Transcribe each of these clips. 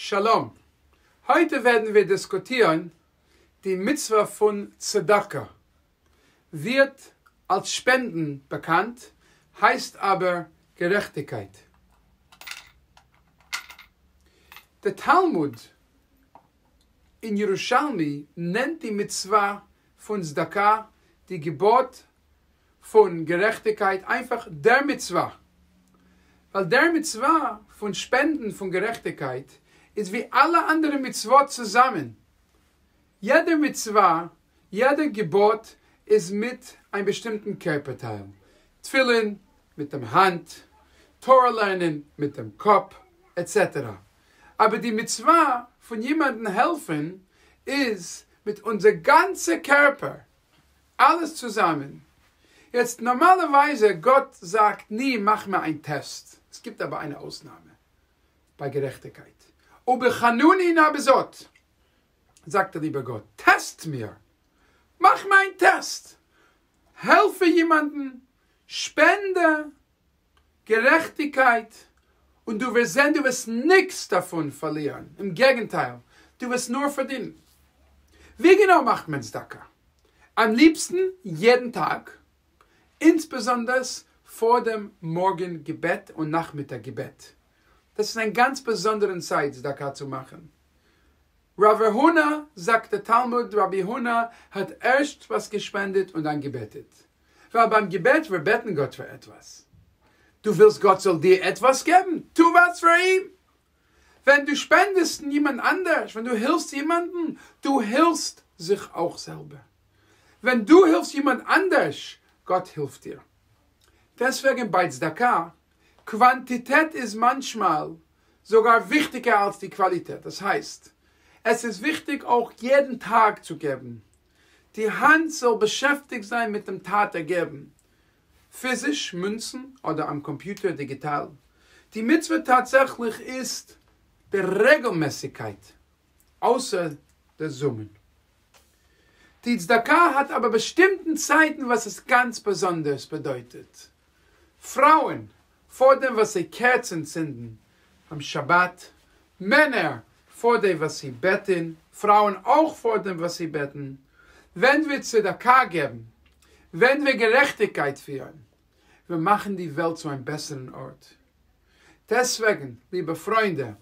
Shalom. Heute werden wir diskutieren die Mitzvah von Tzedakah. Wird als Spenden bekannt, heißt aber Gerechtigkeit. Der Talmud in Jerusalem nennt die Mitzvah von Tzedakah die Gebot von Gerechtigkeit einfach der Mitzvah. Weil der Mitzvah von Spenden von Gerechtigkeit ist wie alle anderen Mitzvot zusammen. Jede Mitzvah, jede Gebot ist mit einem bestimmten Körperteil. Tfilin mit dem Hand, Torah lernen mit dem Kopf, etc. Aber die Mitzvah von jemandem helfen ist mit unser ganzer Körper. Alles zusammen. Jetzt normalerweise Gott sagt nie, mach mir einen Test. Es gibt aber eine Ausnahme bei Gerechtigkeit. Ubechanuni na besot, sagt der liebe Gott, test mir. Mach mir einen Test. Helfe jemanden, spende Gerechtigkeit und du wirst sehen, du wirst nichts davon verlieren. Im Gegenteil, du wirst nur verdienen. Wie genau macht man Zdaka? Am liebsten jeden Tag, insbesondere vor dem Morgengebet und Nachmittaggebet. Das ist eine ganz besondere Zeit, Zdaka zu machen. Rabbi Huna, sagt der Talmud, Rabbi Huna hat erst was gespendet und dann gebetet. Weil beim Gebet, wir beten Gott für etwas. Du willst, Gott soll dir etwas geben. Tu was für ihn. Wenn du spendest niemand anders, wenn du hilfst jemanden, du hilfst sich auch selber. Wenn du hilfst jemand anders, Gott hilft dir. Deswegen bei Zdaka, Quantität ist manchmal sogar wichtiger als die Qualität. Das heißt, es ist wichtig, auch jeden Tag zu geben. Die Hand soll beschäftigt sein mit dem Tat ergeben. Physisch, Münzen oder am Computer digital. Die Mitzvah tatsächlich ist der Regelmäßigkeit, außer der Summen. Die Tzedakah hat aber bestimmten Zeiten, was es ganz besonders bedeutet. Frauen, vor dem, was sie Kerzen zünden, am Shabbat. Männer, vor dem, was sie beten. Frauen auch vor dem, was sie beten. Wenn wir Tzedakah geben, wenn wir Gerechtigkeit führen, wir machen die Welt zu einem besseren Ort. Deswegen, liebe Freunde,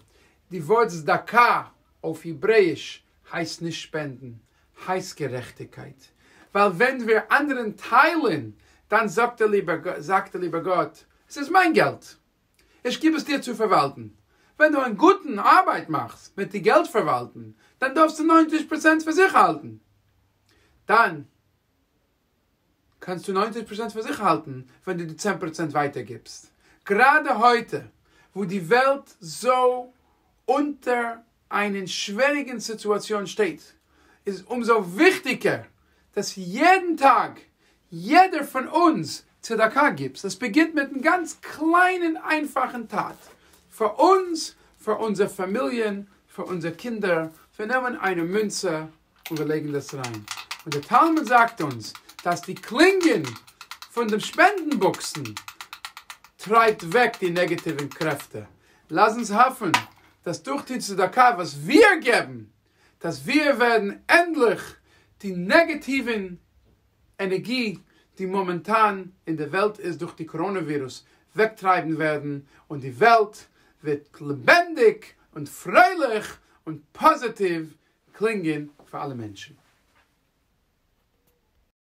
die Wort Tzedakah auf Hebräisch heißt nicht spenden, heißt Gerechtigkeit. Weil wenn wir anderen teilen, dann sagt der liebe, sagt der liebe Gott, es ist mein Geld. Ich gebe es dir zu verwalten. Wenn du eine gute Arbeit machst mit dem Geld verwalten, dann darfst du 90% für sich halten. Dann kannst du 90% für sich halten, wenn du die 10% weitergibst. Gerade heute, wo die Welt so unter einer schwierigen Situation steht, ist es umso wichtiger, dass jeden Tag jeder von uns Tzedakah gibt. Das beginnt mit einem ganz kleinen, einfachen Tat. Für uns, für unsere Familien, für unsere Kinder. Wir nehmen eine Münze und wir legen das rein. Und der Talmud sagt uns, dass die Klingen von den Spendenbuchsen treibt weg die negativen Kräfte. Lass uns hoffen, dass durch die Tzedakah, was wir geben, dass wir werden endlich die negativen Energie, die momentan in der Welt ist durch die Coronavirus, wegtreiben werden und die Welt wird lebendig und fröhlich und positiv klingen für alle Menschen.